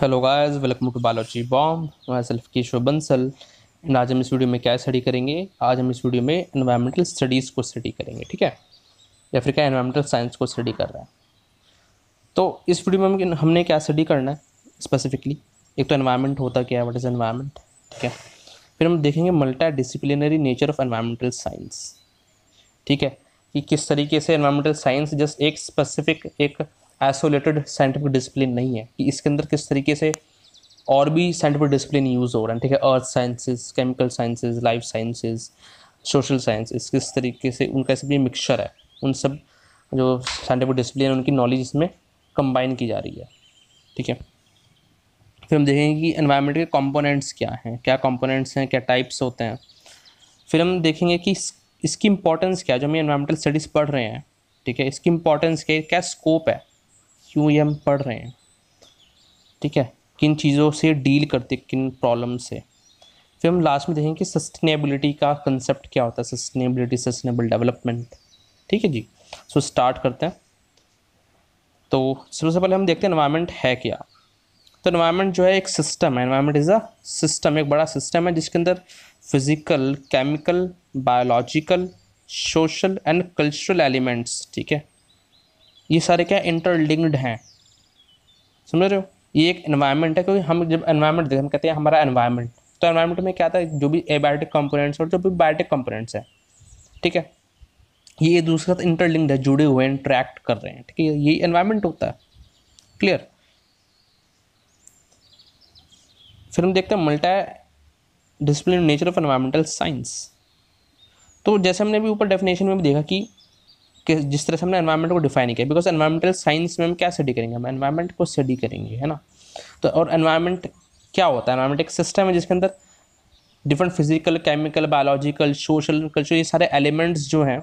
Hello guys welcome to biology bomb मैं self Keshav Bansal and आज हम इस वीडियो में क्या स्टडी करेंगे? आज हम इस वीडियो में एनवायरमेंटल स्टडीज़ को स्टडी करेंगे, ठीक है? या फिर क्या एनवायरमेंटल साइंस को स्टडी कर रहे हैं? तो इस वीडियो में हमने क्या स्टडी करना है स्पेसिफिकली एक तो एनवायरमेंट होता क्या है? वट इज़ एनवायरमेंट ठीक है? फिर हम देखेंगे multi disciplinary nature of environmental science ठीक है? कि किस तरीके से एनवायरमेंटल साइंस जस्ट एक स्पेसिफिक एक आइसोलेटेड साइंटिफिक डिसिप्लिन नहीं है कि इसके अंदर किस तरीके से और भी साइंटिफिक डिसिप्लिन यूज़ हो रहे हैं। ठीक है earth sciences chemical sciences life sciences social sciences किस तरीके से उनका सब भी मिक्सचर है। उन सब जो साइंटिफिक डिसिप्लिन उनकी नॉलेज इसमें कंबाइन की जा रही है। ठीक है? फिर हम देखेंगे कि एनवायरनमेंट के कंपोनेंट्स क्या हैं, क्या कंपोनेंट्स हैं, क्या टाइप्स होते हैं। फिर हम देखेंगे कि इसकी इंपॉर्टेंस क्या है, जो हम एनवायरमेंटल स्टडीज़ पढ़ रहे हैं। ठीक है, इसकी इंपॉर्टेंस क्या क्या स्कोप है। क्यों ये हम पढ़ रहे हैं? ठीक है? किन चीज़ों से डील करते किन प्रॉब्लम से? फिर हम लास्ट में देखेंगे कि सस्टेनेबिलिटी का कंसेप्ट क्या होता है सस्टेनेबिलिटी सस्टेनेबल डेवलपमेंट। ठीक है जी? सो so, स्टार्ट करते हैं। तो सबसे पहले हम देखते हैं एनवायरनमेंट है क्या। तो एनवायरनमेंट जो है एक सिस्टम है। इन्वायरमेंट इज़ अ सिस्टम एक बड़ा सिस्टम है जिसके अंदर physical chemical biological social and cultural elements ठीक है? ये सारे क्या इंटरलिंक्ड हैं। समझ रहे हो? ये एक इन्वायरमेंट है, क्योंकि हम जब एनवायरमेंट देखते हम कहते हैं हमारा एनवायरमेंट तो एनवायरमेंट में क्या आता है जो भी एबायोटिक कंपोनेंट्स और जो भी बायोटिक कंपोनेंट्स हैं। ठीक है? ये एक दूसरे के साथ इंटरलिंक्ड है, जुड़े हुए इंट्रैक्ट कर रहे हैं। ठीक है? यही एनवायरमेंट होता है। क्लियर फिर हम देखते हैं multi discipline nature of environmental science तो जैसे हमने भी ऊपर डेफिनेशन में भी देखा कि जिस तरह से हमने एनवायरमेंट को डिफाइन किया बिकॉज़ एनवायरमेंटल साइंस में हम क्या स्टडी करेंगे? हम एनवायरमेंट को स्टडी करेंगे, है ना? तो और एनवायरमेंट क्या होता है? एनवायरमेंट एक सिस्टम है जिसके अंदर different physical chemical biological social culture ये सारे एलिमेंट्स जो हैं,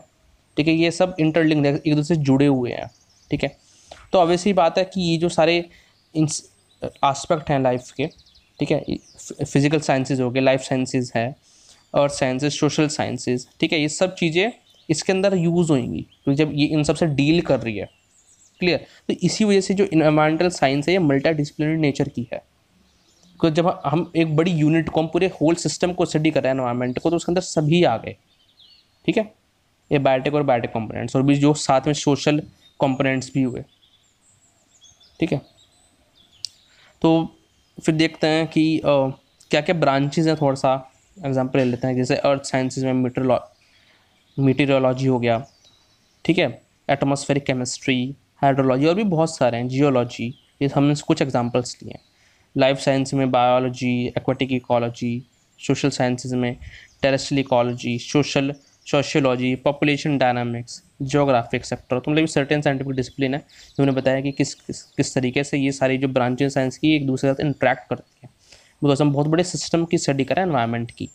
ठीक है, ये सब इंटरलिंक एक दूसरे से जुड़े हुए हैं, ठीक है? तो ऑब्वियसली बात है कि ये जो सारे आस्पेक्ट हैं लाइफ के, ठीक है? फ़िज़िकल साइंसेज हो गए लाइफ साइंसेज है और साइंसेज सोशल साइंसेज ठीक है? ये सब चीज़ें इसके अंदर यूज़ होंगी क्योंकि तो जब ये इन सबसे डील कर रही है क्लियर तो इसी वजह से जो इन्वायरमेंटल साइंस है ये मल्टी डिसिप्लिनरी नेचर की है। क्योंकि जब हम एक बड़ी यूनिट को हम पूरे होल सिस्टम को स्टडी कर रहे हैं एनवायरमेंट को तो उसके अंदर सभी आ गए। ठीक है? ये बायोटेक और बायोटेक कंपोनेंट्स और भी जो साथ में सोशल कंपोनेंट्स भी हुए। ठीक है? तो फिर देखते हैं कि आ, क्या क्या ब्रांचेज हैं थोड़ा सा एग्जांपल ले लेते हैं जैसे अर्थ साइंसेज में मीटर मीटीरियोलॉजी हो गया, ठीक है? एटमोस्फेरिक केमिस्ट्री हाइड्रोलॉजी और भी बहुत सारे हैं जियोलॉजी ये हमने कुछ एग्जांपल्स लिए हैं। लाइफ साइंस में biology aquatic ecology social sciences में terrestrial ecology social sociology population dynamics geographic sector तो मतलब सर्टेन साइंटिफिक डिसिप्लिन है, जो उन्होंने बताया कि किस किस किस तरीके से ये सारी जो ब्रांचेज साइंस की एक दूसरे के साथ इंट्रैक्ट करती है। बिकॉज़ हम बहुत बड़े सिस्टम की स्टडी करें एनवायरनमेंट की,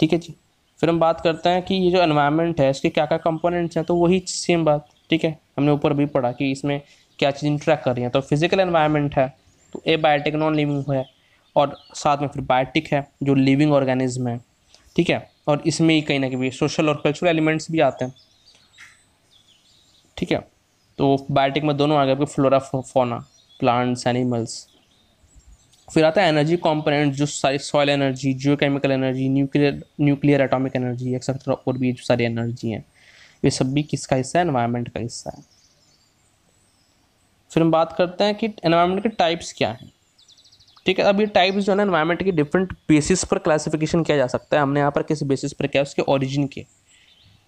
ठीक है जी? फिर हम बात करते हैं कि ये जो एनवायरनमेंट है, इसके क्या क्या कंपोनेंट्स हैं तो वही सेम बात, ठीक है? हमने ऊपर भी पढ़ा कि इसमें क्या चीज़ इंट्रैक्ट कर रही है। तो फ़िज़िकल एनवायरनमेंट है तो ए बायोटिक नॉन लिविंग है, और साथ में फिर बायोटिक है, जो लिविंग ऑर्गेनिज्म है, ठीक है? और इसमें ही कहीं ना कहीं सोशल और कल्चरल एलिमेंट्स भी आते हैं, ठीक है? तो बायोटिक में दोनों आ गए आपके फ्लोरा फोना प्लांट्स एनिमल्स फिर आता है एनर्जी कंपोनेंट जो सारी soil energy geo chemical energy nuclear nuclear atomic energy etcetera और भी जो सारी एनर्जी हैं, ये सब भी किसका हिस्सा है? एनवायरनमेंट का हिस्सा है। फिर हम बात करते हैं कि एनवायरनमेंट के टाइप्स क्या हैं। ठीक है, अब ये टाइप्स जो है ना एनवायरनमेंट की डिफरेंट बेसिस पर क्लासिफिकेशन किया जा सकता है। हमने यहाँ पर किस बेसिस पर किया उसके ओरिजिन के।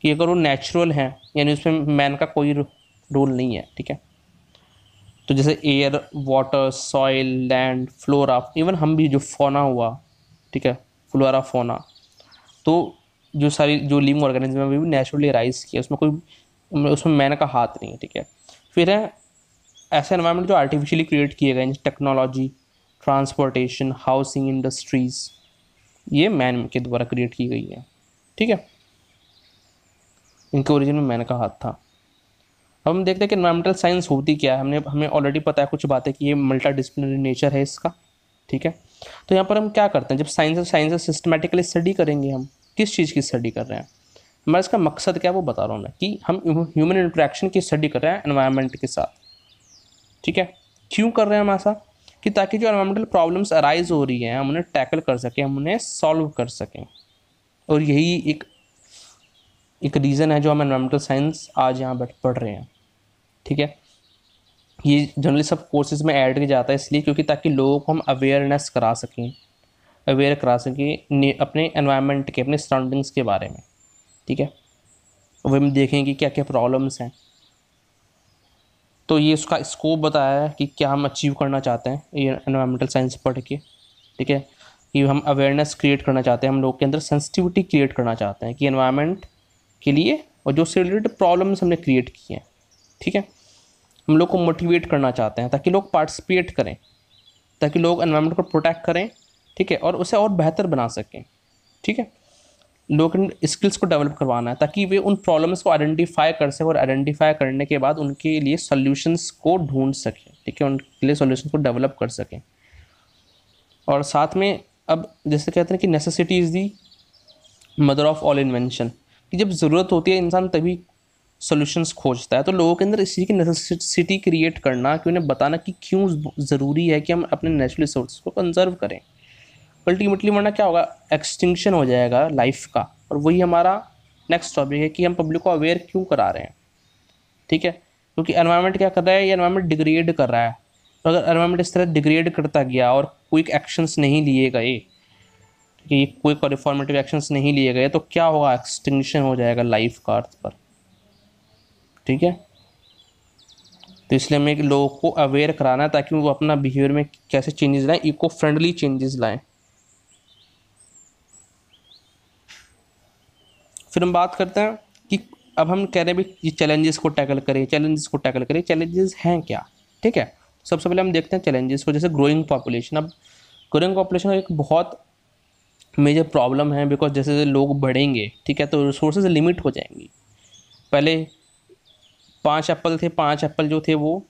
कि अगर वो नेचुरल हैं, यानी उसमें मैन का कोई रोल नहीं है, ठीक है? तो जैसे air water soil land flora even हम भी जो फोना हुआ, ठीक है फ्लोरा फोना तो जो सारी, जो लिविंग ऑर्गेनिज्म है भी नेचुरली राइज किया। उसमें कोई, उसमें मैन का हाथ नहीं है, ठीक है। फिर है, ऐसे एनवायरनमेंट जो आर्टिफिशियली क्रिएट किए गए टेक्नोलॉजी ट्रांसपोर्टेशन हाउसिंग इंडस्ट्रीज़ ये मैन के द्वारा क्रिएट की गई है, ठीक है। इनके ओरिजिन में मैन का हाथ था। अब हम देखते हैं कि इन्वायरमेंटल साइंस होती क्या है। हमने हमें ऑलरेडी पता है कुछ बातें कि ये मल्टा डिसिप्लिनरी नेचर है इसका, ठीक है? तो यहाँ पर हम क्या करते हैं, जब साइंस साइंस सिस्टमेटिकली स्टडी करेंगे हम, किस चीज़ की स्टडी कर रहे हैं? हमारा इसका मकसद क्या है वो बता रहा हूँ मैं, कि हम ह्यूमन इंट्रैक्शन की स्टडी कर रहे हैं एनवायरनमेंट के साथ, ठीक है? क्यों कर रहे हैं हम ऐसा? कि ताकि जो एनवायरमेंटल प्रॉब्लम्स अराइज हो रही हैं, हम उन्हें टैकल कर सकें, हम उन्हें सॉल्व कर सकें। और यही एक एक रीज़न है जो हम एनवायरमेंटल साइंस आज यहाँ बैठ पढ़ रहे हैं। ठीक है? ये जनरली सब कोर्सेज में ऐड किया जाता है इसलिए क्योंकि ताकि लोगों को हम अवेयरनेस करा सकें अवेयर करा सकें अपने एनवायरनमेंट के, अपने सराउंडिंग्स के बारे में, ठीक है? वह हम देखें कि क्या क्या प्रॉब्लम्स हैं। तो ये उसका स्कोप बताया है कि क्या हम अचीव करना चाहते हैं ये एनवायरमेंटल साइंस पढ़ के, ठीक है? कि हम अवेयरनेस क्रिएट करना चाहते हैं, हम लोग के अंदर सेंसिटिविटी क्रिएट करना चाहते हैं कि एनवायरनमेंट के लिए और जो उससे रिलेटेड प्रॉब्लम्स हमने क्रिएट किए हैं, ठीक है? हम लोग को मोटिवेट करना चाहते हैं ताकि लोग पार्टिसिपेट करें, ताकि लोग एनवायरनमेंट को प्रोटेक्ट करें, ठीक है, और उसे और बेहतर बना सकें, ठीक है? लोग स्किल्स को डेवलप करवाना है ताकि वे उन प्रॉब्लम्स को आइडेंटिफाई कर सकें और आइडेंटिफाई करने के बाद उनके लिए सोल्यूशंस को ढूंढ सकें, ठीक है? उनके लिए सोल्यूशन को डेवलप कर सकें। और साथ में अब जैसे कहते हैं कि necessity is the mother of all invention कि जब ज़रूरत होती है इंसान तभी सोल्यूशंस खोजता है तो लोगों के अंदर इस चीज़ की नेसेसिटी क्रिएट करना कि उन्हें बताना कि क्यों ज़रूरी है कि हम अपने नेचुरल रिसोर्स को कंजर्व करें। अल्टीमेटली वरना क्या होगा? एक्सटिंक्शन हो जाएगा लाइफ का। और वही हमारा नेक्स्ट टॉपिक है कि हम पब्लिक को अवेयर क्यों करा रहे हैं। ठीक है? क्योंकि एनवायरनमेंट क्या कर रहा है? ये एनवायरनमेंट डिग्रेड कर रहा है। तो अगर एनवायरनमेंट इस तरह डिग्रेड करता गया और क्विक एक्शंस नहीं लिए गए कि कोई रिफॉर्मेटिव एक्शंस नहीं लिए गए तो क्या होगा? एक्सटिंक्शन हो जाएगा लाइफ का अर्थ पर। ठीक है? तो इसलिए हमें लोगों को अवेयर कराना है ताकि वो अपना बिहेवियर में कैसे चेंजेस लाएँ इको फ्रेंडली चेंजेस लाएँ। फिर हम बात करते हैं कि अब हम कह रहे हैं भाई चैलेंजेस को टैकल करें चैलेंजेस को टैकल करें चैलेंजेस हैं क्या? ठीक है? सबसे पहले हम देखते हैं चैलेंजेस को, जैसे ग्रोइंग पॉपुलेशन अब ग्रोइंग पॉपुलेशन एक बहुत मेजर प्रॉब्लम है बिकॉज़ जैसे जैसे लोग बढ़ेंगे, ठीक है तो रिसोर्सेज लिमिट हो जाएँगी। पहले पाँच एप्पल थे, पाँच एप्पल जो थे वो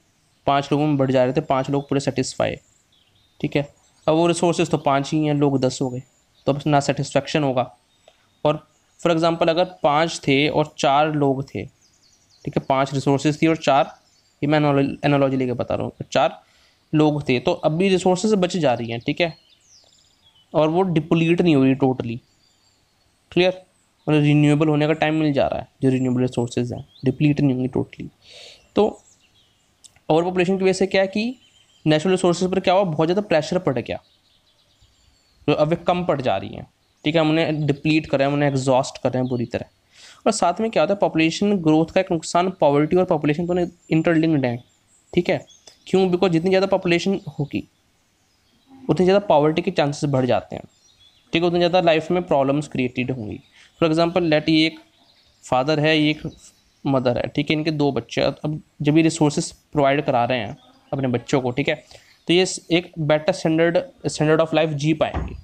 पाँच लोगों में बढ़ जा रहे थे, पाँच लोग पूरे सेटिस्फाई ठीक है? अब वो रिसोर्सेज तो पाँच ही हैं, लोग दस हो गए तो अब ना सेटिस्फेक्शन होगा। और फॉर एग्ज़ाम्पल अगर पाँच थे और चार लोग थे, ठीक है, पाँच रिसोर्सेज थी और चार, ये मैं एनोलॉजी लेके बता रहा हूँ चार लोग थे तो अब भी रिसोर्सेज बच जा रही हैं, ठीक है? और वो डिप्लीट नहीं हो रही टोटली क्लियर मतलब रीन्यूएबल होने का टाइम मिल जा रहा है, जो रीन्यूएबल रिसोर्सेज हैं डिप्लीट नहीं होंगी टोटली तो ओवर पॉपुलेशन की वजह से क्या है कि नेचुरल रिसोर्सेज पर क्या हुआ? बहुत ज़्यादा प्रेशर पड़ गया। तो अब वे कम पड़ जा रही हैं। ठीक है, हम उन्हें डिप्लीट कर रहे हैं उन्हें एग्जॉस्ट कर रहे हैं पूरी तरह। और साथ में क्या होता है पॉपुलेशन ग्रोथ का एक नुकसान पॉवर्टी और पॉपुलेशन दोनों इंटरलिंक्ड हैं। ठीक है? क्यों? बिकॉज़ जितनी ज़्यादा पॉपुलेशन होगी, उतनी ज़्यादा पॉवर्टी के चांसेस बढ़ जाते हैं। ठीक है, उतनी ज़्यादा लाइफ में प्रॉब्लम्स क्रिएटेड होंगी। फॉर एग्जांपल लेट ये एक फादर है ये एक मदर है ठीक है इनके दो बच्चे अब जब ये रिसोर्सेज प्रोवाइड करा रहे हैं अपने बच्चों को ठीक है तो ये एक better standard standard of life जी पाएँगे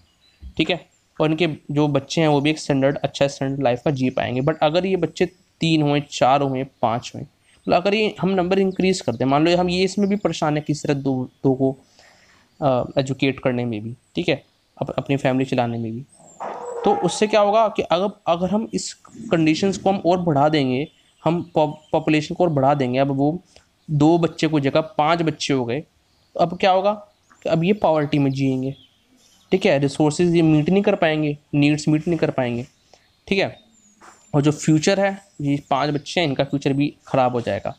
ठीक है और इनके जो बच्चे हैं वो भी एक स्टैंडर्ड अच्छा स्टैंडर्ड लाइफ का जी पाएँगे। बट अगर ये बच्चे तीन हुए चार हुए पाँच हुए मतलब अगर ये हम नंबर इंक्रीज़ करते हैं मान लो हम ये इसमें भी परेशान है किस तरह दो दो को एजुकेट करने में भी ठीक है अप, अपनी फैमिली चलाने में भी। तो उससे क्या होगा कि अगर अगर हम इस कंडीशंस को हम और बढ़ा देंगे, हम पॉपुलेशन को और बढ़ा देंगे, अब वो दो बच्चे को जगह पाँच बच्चे हो गए तो अब क्या होगा कि अब ये पावर्टी में जिएँगे। ठीक है रिसोर्सेज ये मीट नहीं कर पाएँगे नीड्स मीट नहीं कर पाएँगे। ठीक है, और जो फ्यूचर है, ये पाँच बच्चे हैं, इनका फ्यूचर भी ख़राब हो जाएगा।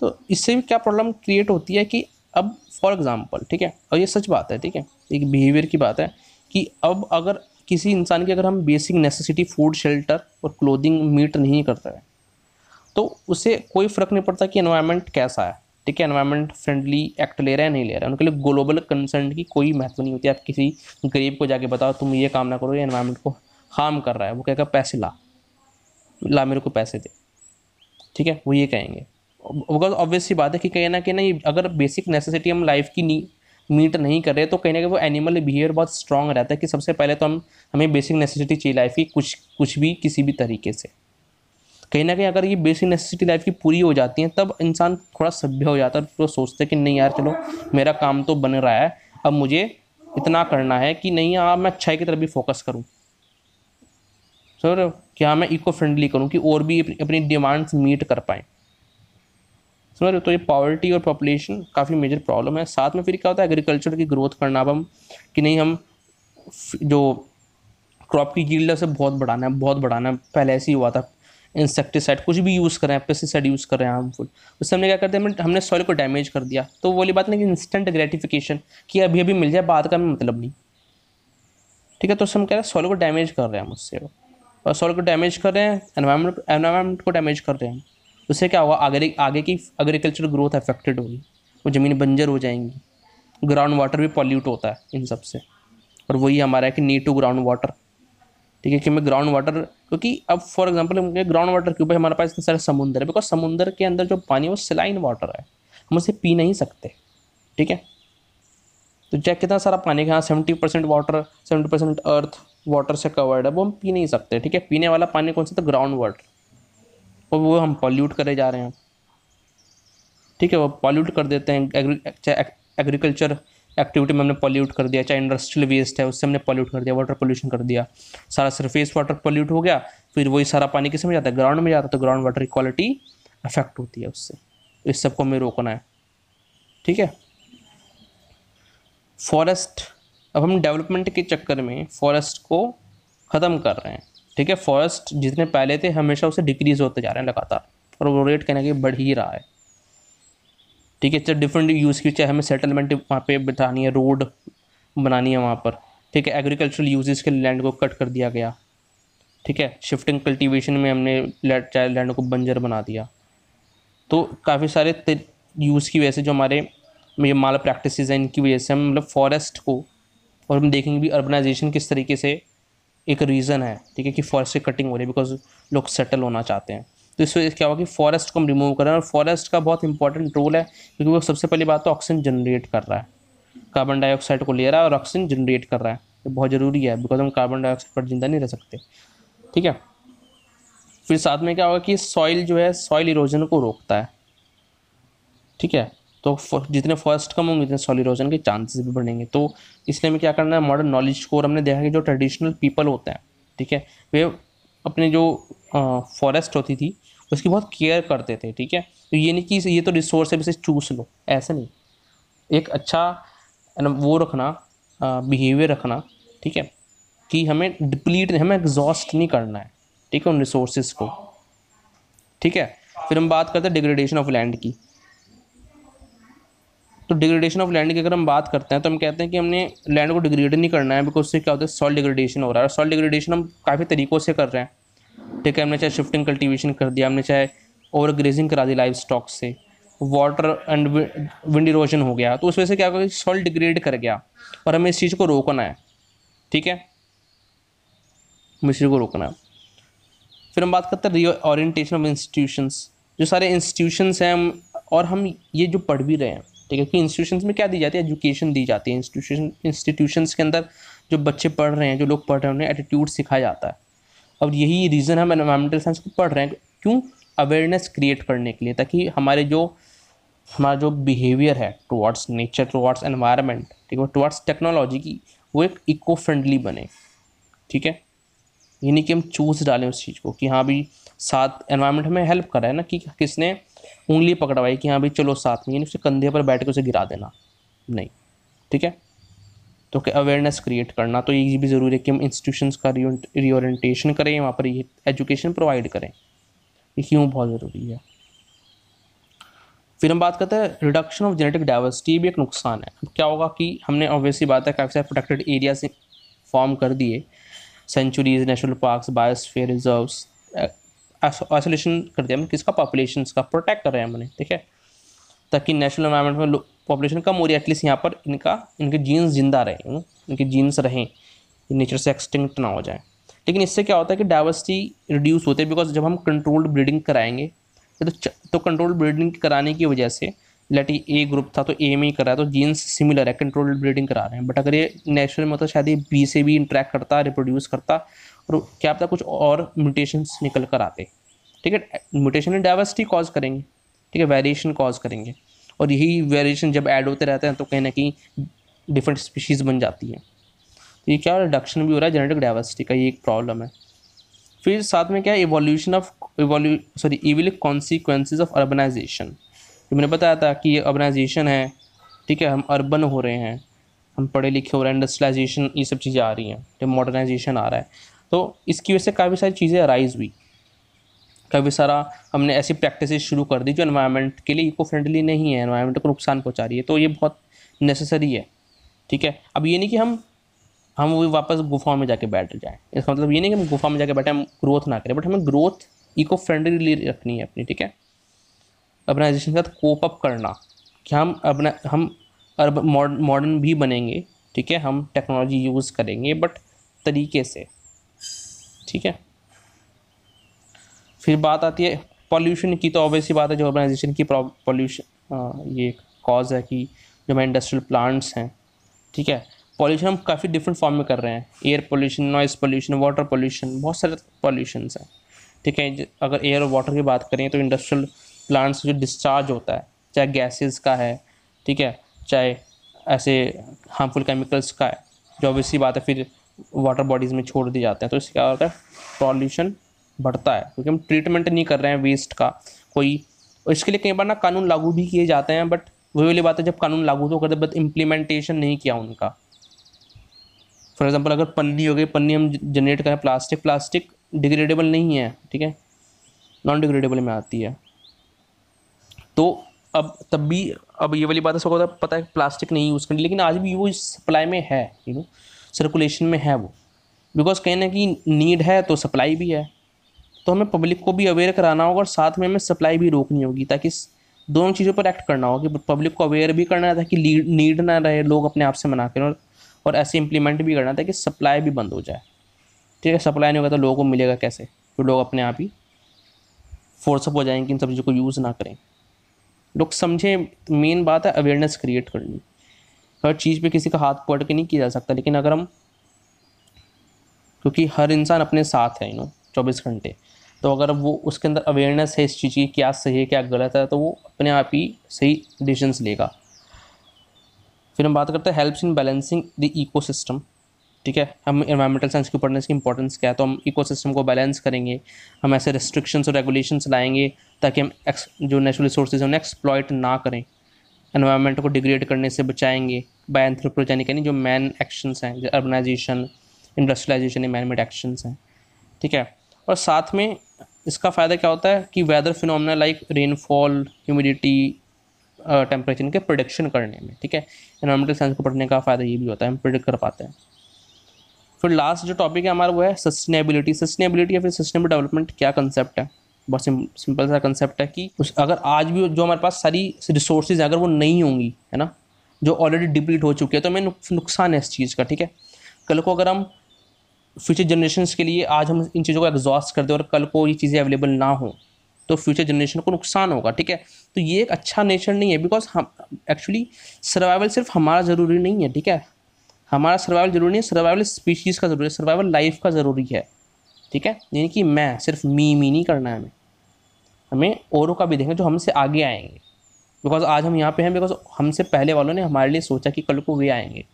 तो इससे भी क्या प्रॉब्लम क्रिएट होती है कि अब फॉर एग्ज़ाम्पल ठीक है, और ये सच बात है, ठीक है, एक बिहेवियर की बात है कि अब अगर किसी इंसान की अगर हम बेसिक नेसेसिटी फ़ूड शेल्टर और क्लोथिंग मीट नहीं करते हैं तो उसे कोई फ़र्क नहीं पड़ता कि एनवायरनमेंट कैसा है। ठीक है एनवायरनमेंट फ्रेंडली एक्ट ले रहा है, नहीं ले रहा है। उनके लिए ग्लोबल कंसर्न की कोई महत्व नहीं होती। आप किसी गरीब को जाके बताओ, तुम ये काम ना करो, ये एनवायरनमेंट को हार्म कर रहा है। वो कहेगा, पैसे ला। ला मेरे को पैसे दे। ठीक है, वो ये कहेंगे। बिकॉज़ ऑब्वियस सी बात है कि कहीं ना ये अगर बेसिक नेसेसिटी हम लाइफ की नी मीट नहीं कर रहे तो कहीं ना कहीं वो एनिमल बिहेवियर बहुत स्ट्रांग रहता है कि सबसे पहले तो हम, हमें बेसिक नेसेसिटी चाहिए लाइफ की, कुछ कुछ भी किसी भी तरीके से। कहीं ना कहीं अगर ये बेसिक नेसेसिटी लाइफ की पूरी हो जाती है, तब इंसान थोड़ा सभ्य हो जाता है तो सोचते कि नहीं यार, चलो, मेरा काम तो बन रहा है, अब मुझे इतना करना है कि नहीं हाँ मैं अच्छाई की तरफ़ भी फोकस करूँ। सर क्या मैं इको फ्रेंडली करूँ कि और भी अपनी डिमांड्स मीट कर पाएँ। समझ रहे तो ये पॉवर्टी और पॉपुलेशन काफ़ी मेजर प्रॉब्लम है। साथ में फिर क्या होता है एग्रीकल्चर की ग्रोथ करना, अब हम कि नहीं, हम जो क्रॉप की गिल्ड है, उसे बहुत बढ़ाना है, बहुत बढ़ाना है। पहले ऐसे ही हुआ था। इंसेक्टिसाइड कुछ भी यूज़ कर रहे हैं पेस्टिसाइड यूज़ कर रहे हैं हार्मफुल उससे हमने क्या करते हैं हमने सॉइल को डैमेज कर दिया। तो वाली बात नहीं कि इंस्टेंट ग्रेटिफिकेशन कि अभी अभी मिल जाए, बाद का मतलब नहीं। ठीक है तो उससे हम कह रहे हैं सॉइल को डैमेज कर रहे हैं हम उससे। और सॉइल को डैमेज कर रहे हैं एनवायरमेंट एनवायरमेंट को डैमेज कर रहे हैं उससे क्या होगा? आगे आगे की एग्रीकल्चर ग्रोथ अफेक्टेड होगी। वो ज़मीन बंजर हो जाएँगी। ग्राउंड वाटर भी पॉल्यूट होता है इन सबसे। और वही हमारा है कि नीड टू ग्राउंड वाटर ठीक है? कि मैं ग्राउंड वाटर क्योंकि अब फॉर एग्जांपल ग्राउंड वाटर क्यों भाई हमारे पास इतने सारे समुंदर है। बिकॉज़ समुंदर के अंदर जो पानी है, वो सिलाइन वाटर है। हम उसे पी नहीं सकते। ठीक है? तो चाहे कितना सारा पानी का seventy percent water seventy percent earth water से कवर्ड है। वो हम पी नहीं सकते। ठीक है? पीने वाला पानी कौन सा? था ग्राउंड वाटर और वो हम पॉल्यूट करे जा रहे हैं। ठीक है, वो पॉल्यूट कर देते हैं। चाहे एग्रीकल्चर एक्टिविटी में हमने पॉल्यूट कर दिया, चाहे इंडस्ट्रियल वेस्ट है, उससे हमने पॉल्यूट कर दिया वाटर पोल्यूशन कर दिया। सारा सरफेस वाटर पॉल्यूट हो गया, फिर वही सारा पानी किसमें जाता है? ग्राउंड में जाता है तो ग्राउंड वाटर की क्वालिटी अफेक्ट होती है उससे। इस सबको हमें रोकना है। ठीक है? फॉरेस्ट अब हम डेवलपमेंट के चक्कर में फॉरेस्ट को ख़त्म कर रहे हैं। ठीक है फॉरेस्ट जितने पहले थे, हमेशा उसे डिक्रीज होते जा रहे हैं लगातार, और वो रेट कहना कि बढ़ ही रहा है। ठीक है चाहे डिफरेंट यूज़ की, चाहे हमें सेटलमेंट वहाँ पे बिठानी है रोड बनानी है वहाँ पर, ठीक है एग्रीकल्चरल यूजेस के लैंड को कट कर दिया गया। ठीक है शिफ्टिंग कल्टीवेशन में हमने चाहे लैंड को बंजर बना दिया। तो काफ़ी सारे यूज़ की वजह से जो हमारे, ये माल प्रैक्टिस हैं, इनकी वजह से हम मतलब फॉरेस्ट को, और हम देखेंगे भी अर्बनाइजेशन किस तरीके से एक रीज़न है, ठीक है, कि फॉरेस्ट की कटिंग हो रही है बिकॉज़ लोग सेटल होना चाहते हैं। तो इस वजह से क्या होगा कि फॉरेस्ट को हम रिमूव करें और फॉरेस्ट का बहुत इंपॉर्टेंट रोल है क्योंकि वो सबसे पहली बात तो ऑक्सीजन जनरेट कर रहा है। कार्बन डाइऑक्साइड को ले रहा है और ऑक्सीजन जनरेट कर रहा है। ये बहुत ज़रूरी है बिकॉज़ हम कार्बन डाइऑक्साइड पर ज़िंदा नहीं रह सकते, ठीक है? फिर साथ में क्या होगा कि सॉइल जो है सॉइल इरोजन को रोकता है, ठीक है? तो जितने फॉरेस्ट कम होंगे, उतने इरोजन के चांसेस भी बढ़ेंगे। तो इसलिए हमें क्या करना है मॉडर्न नॉलेज को और हमने देखा कि जो ट्रेडिशनल पीपल होते हैं, ठीक है, वे अपने जो फॉरेस्ट होती थी, उसकी बहुत केयर करते थे, ठीक है। तो ये नहीं कि ये तो रिसोर्स है, इसे चूस लो, ऐसा नहीं। एक अच्छा वो रखना बिहेवियर रखना, ठीक है, कि हमें डिप्लीट हमें एग्जॉस्ट नहीं करना है, ठीक है, उन रिसोर्सेज को, ठीक है। फिर हम बात करते हैं डिग्रेडेशन ऑफ़ लैंड की। तो डिग्रेडेशन ऑफ़ लैंड की अगर हम बात करते हैं तो हम कहते हैं कि हमने लैंड को डिग्रेड नहीं करना है बिकॉज़ उससे क्या होता है सॉल्ट डिग्रेडेशन हो रहा है। और सॉल्ट डिग्रेडेशन हम काफ़ी तरीक़ों से कर रहे हैं। ठीक है, हमने चाहे शिफ्टिंग कल्टीवेशन कर दिया, हमने चाहे ओवर ग्रेजिंग करा दी लाइफ स्टॉक से वाटर एंड विंड इरोजन हो गया। तो उस वजह से क्या होगा सॉल्ट डिग्रेड कर गया, और हमें इस चीज़ को रोकना है। ठीक है? हमें इस चीज़ को रोकना है। फिर हम बात करते हैं रीओरिएंटेशन ऑफ़ इंस्टीट्यूशंस जो सारे इंस्टीट्यूशंस हैं हम, और हम ये जो पढ़ भी रहे हैं ठीक है? कि इंस्टीट्यूशन में क्या दी जाती है? एजुकेशन दी जाती है। इंस्टीट्यूशन इंस्टीट्यूशंस के अंदर जो बच्चे पढ़ रहे हैं, जो लोग पढ़ रहे हैं, उन्हें एटीट्यूड सिखाया जाता है। अब यही रीज़न हम एनवायरमेंटल साइंस को पढ़ रहे हैं। क्यों? अवेयरनेस क्रिएट करने के लिए, ताकि हमारे जो, हमारा जो बिहेवियर है टुवार्ड्स नेचर टुवार्ड्स एनवायरनमेंट ठीक है टुवार्ड्स टेक्नोलॉजी की, वो एक इको फ्रेंडली बने। ठीक है? यानी कि हम चूज़ डालें उस चीज़ को कि हाँ भी साथ एनवायरनमेंट हमें हेल्प कर रहा है ना, कि किसने उंगली पकड़वाई कि हाँ भाई चलो साथ में, यानी उसके कंधे पर बैठ के उसे गिरा देना। नहीं, ठीक है? तो क्या अवेयरनेस क्रिएट करना तो ये भी ज़रूरी है कि हम इंस्टीट्यूशंस का रीओरिएंटेशन करें, वहाँ पर ये एजुकेशन प्रोवाइड करें। ये क्यों बहुत ज़रूरी है? फिर हम बात करते हैं रिडक्शन ऑफ़ जेनेटिक डाइवर्सिटी भी एक नुकसान है। अब क्या होगा कि हमने ऑब्वियसली बात है काफ़ी सारे प्रोटेक्टेड एरिया से फॉर्म कर दिए। Sanctuaries national parks biosphere reserves isolation कर दिया किसका पॉपुलेशन का? प्रोटेक्ट कर रहे हैं हमने, ठीक है? ताकि नेशनल इन्वायरमेंट में पॉपुलेशन कम हो रही है एटलीस्ट यहाँ पर इनका इनके जीन्स ज़िंदा रहे इनके जीन्स रहें नेचर से एक्सटिंक्ट ना हो जाए। लेकिन इससे क्या होता है कि डाइवर्सिटी रिड्यूस होते हैं बिकॉज़ जब हम कंट्रोल्ड ब्रीडिंग कराएँगे तो तो कंट्रोल्ड ब्रीडिंग कराने की वजह से लेट ए ग्रुप था तो ए में ही कर तो जीन्स सिमिलर है कंट्रोल्ड ब्रीडिंग करा रहे हैं। बट अगर ये नेचुरल में होता, शायद ये बी से भी इंट्रैक्ट करता रिप्रोड्यूस करता और क्या पता कुछ और म्यूटेशंस निकल कर आते। ठीक है? म्यूटेशन डाइवर्सिटी कॉज करेंगे। ठीक है? वेरिएशन कॉज करेंगे। और यही वेरिएशन जब ऐड होते रहते हैं तो कहीं ना कहीं डिफरेंट स्पीशीज़ बन जाती हैं। तो ये क्या रिडक्शन भी हो रहा है? जेनेटिक डाइवर्सिटी का ये एक प्रॉब्लम है। फिर साथ में क्या है? Evolution of evolu sorry evil consequences of urbanization जो मैंने बताया था कि ये अर्बनाइजेशन है। ठीक है? हम अर्बन हो रहे हैं। हम पढ़े लिखे हो रहे हैं। इंडस्ट्रियलाइजेशन ये सब चीज़ें आ रही हैं। जब मॉडर्नाइजेशन आ रहा है। तो इसकी वजह से काफ़ी सारी चीज़ें अराइज हुई। काफ़ी सारा हमने ऐसी प्रैक्टिस शुरू कर दी जो इन्वायरमेंट के लिए इको फ्रेंडली नहीं है इन्वायरमेंट को नुकसान पहुँचा रही है। तो ये बहुत नेसेसरी है, ठीक है? अब ये नहीं कि हम हम वो वापस गुफा में जाके बैठ जाएँ। इसका मतलब ये नहीं कि हम गुफा में जाके बैठे, हम ग्रोथ ना करें बट हमें ग्रोथ इको फ्रेंडली रखनी है अपनी, ठीक है? अर्बनाइजेशन के साथ कोप अप करना कि हम अपना, हम अर्ब मॉडर्न भी बनेंगे, ठीक है? हम टेक्नोलॉजी यूज़ करेंगे बट तरीके से। ठीक है? फिर बात आती है पॉल्यूशन की तो ऑब्वियसली बात है, जो अर्बनाइजेशन की पॉल्यूशन ये कॉज है कि जो हमारे इंडस्ट्रियल प्लांट्स हैं, ठीक है? पॉल्यूशन हम काफ़ी डिफरेंट फॉर्म में कर रहे हैं। Air pollution noise pollution water pollution बहुत सारे पॉल्यूशंस हैं, ठीक है? अगर एयर और वाटर की बात करें तो इंडस्ट्रियल प्लांट्स जो डिस्चार्ज होता है, चाहे गैसेस का है, ठीक है? चाहे ऐसे हार्मफुल केमिकल्स का है, जो ऑब्वियसली बात है, फिर वाटर बॉडीज़ में छोड़ दिए जाते हैं। तो इससे क्या होता है? पॉल्यूशन बढ़ता है। क्योंकि हम ट्रीटमेंट नहीं कर रहे हैं वेस्ट का। कोई, इसके लिए कई बार ना कानून लागू भी किए जाते हैं बट वही वाली बात है, जब कानून लागू तो करते बट इम्प्लीमेंटेशन नहीं किया उनका। फॉर एग्ज़ाम्पल अगर पन्नी हो गई, पन्नी हम जनरेट करें प्लास्टिक प्लास्टिक डिग्रेडेबल नहीं है, ठीक है? नॉन डिग्रेडेबल में आती है। तो अब तब भी, अब ये वाली बात है, सबको पता है प्लास्टिक नहीं यूज़ करनी, लेकिन आज भी वो सप्लाई में है यू नो सर्कुलेशन में है वो। बिकॉज़ कहीं ना कि नीड है तो सप्लाई भी है। तो हमें पब्लिक को भी अवेयर कराना होगा और साथ में हमें सप्लाई भी रोकनी होगी ताकि दोनों चीज़ों पर एक्ट करना होगा कि पब्लिक को अवेयर भी करना है ताकि नीड ना रहे लोग अपने आप से मना करें और, और ऐसे इम्प्लीमेंट भी करना था कि सप्लाई भी बंद हो जाए। ठीक है सप्लाई नहीं होगा तो लोगों को मिलेगा कैसे? तो लोग अपने आप ही फोर्सअप हो जाएँगे इन सब चीज़ों को यूज़ ना करें। लोग समझें मेन बात है अवेयरनेस क्रिएट करनी। हर चीज़ पे किसी का हाथ पकड़ के नहीं किया जा सकता, लेकिन अगर हम क्योंकि हर इंसान अपने साथ है यू नो चौबीस घंटे। तो अगर वो उसके अंदर अवेयरनेस है इस चीज़ की, क्या सही है, क्या गलत है तो वो अपने आप ही सही डिसीजंस लेगा। फिर हम बात करते हैं helps in balancing the eco ठीक है? हम इन्वायरमेंटल साइंस की पढ़ने की इंपॉर्टेंस क्या है? तो हम इको को बैलेंस करेंगे। हम ऐसे रिस्ट्रिक्शंस और रेगुलेशंस लाएँगे ताकि हम एक्स जो नेचुरल रिसोर्सेज हैं उन्हें एक्सप्लॉयट ना करें। एनवायरनमेंट को डिग्रेड करने से बचाएँगे बाय एंथ्रोपोजेनिक यानी जो मैन एक्शंस हैं, जो urbanization industrialization man made actions हैं। ठीक है? और साथ में इसका फ़ायदा क्या होता है कि weather phenomena like rainfall humidity temperature के प्रोडिक्शन करने में, ठीक है? इन्वायरमेंटल साइंस को पढ़ने का फ़ायदा ये भी होता है, हम प्रोडिक्ट कर पाते हैं। फिर लास्ट जो टॉपिक है हमारा वो है सस्टेनेबिलिटी सस्टेनेबिलिटी या फिर सस्टेनेबल डेवलपमेंट क्या कंसेप्ट है? बहुत सिंपल सा कंसेप्ट है कि उस, अगर आज भी जो हमारे पास सारी रिसोर्सेज अगर वो नहीं होंगी, है ना? जो ऑलरेडी डिप्लीट हो चुके हैं तो हमें नुकसान है इस चीज़ का, ठीक है? कल को अगर हम फ्यूचर जनरेशन के लिए आज हम इन चीज़ों को एग्जॉस्ट कर दें और कल को ये चीज़ें अवेलेबल ना हो तो फ्यूचर जनरेशन को नुकसान होगा, ठीक है? तो ये एक अच्छा नेचर नहीं है बिकॉज़ हम एक्चुअली सर्वाइवल सिर्फ़ हमारा ज़रूरी नहीं है, ठीक है? हमारा सर्वाइवल ज़रूरी नहीं है सर्वाइवल स्पीशीज़ का ज़रूरी है सर्वाइवल लाइफ का ज़रूरी है। ठीक है? यानी कि मैं, सिर्फ़ मी मी नहीं करना है हमें। हमें औरों का भी देखना जो हमसे आगे आएँगे। बिकॉज़ आज हम यहाँ पे हैं बिकॉज़ हमसे पहले वालों ने हमारे लिए सोचा कि कल को वे आएँगे।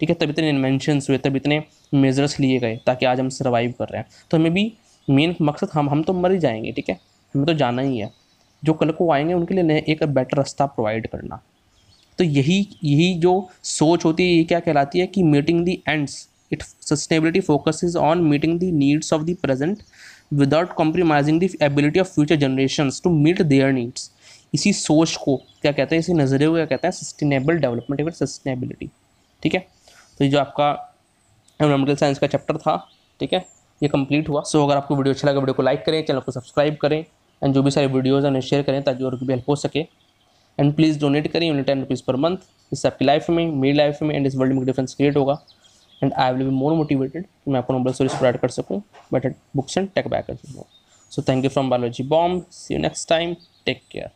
ठीक है? तब इतने इन्वेंशंस हुए, तब इतने मेजर्स लिए गए, ताकि आज हम सर्वाइव कर रहे हैं। तो हमें भी मेन मकसद, हम हम तो मर ही जाएँगे, ठीक है? हमें तो जाना ही है। जो कल को आएँगे, उनके लिए एक बेटर रास्ता प्रोवाइड करना। तो यही यही जो सोच होती है, ये क्या कहलाती है कि meeting the ends it sustainability focus on meeting the needs of the present without compromising the ability of future generation to meet their needs इसी सोच को क्या कहते हैं? इसी नज़रिए को क्या कहते हैं? सस्टेनेबल डेवलपमेंट या सस्टेनेबिलिटी ठीक है? तो ये जो आपका एनवायरमेंटल साइंस का चैप्टर था, ठीक है? ये कंप्लीट हुआ। सो अगर आपको वीडियो अच्छा लगा वीडियो को लाइक करें चैनल को सब्सक्राइब करें एंड जो भी सारे वीडियोज़ हैं, उन्हें शेयर करें ताकि और भी हेल्प हो सके। एंड प्लीज़ डोनेट करें unit ten rupees per month इससे आपकी लाइफ में, मेरी लाइफ में एंड इस वर्ल्ड में डिफरेंस क्रिएट होगा। And I will be more motivated कि मैं आपको नोबल स्टोरीज प्रोवाइड कर सकूँ but books and take back कर सकूँ। So thank you from biology bomb see you next time take care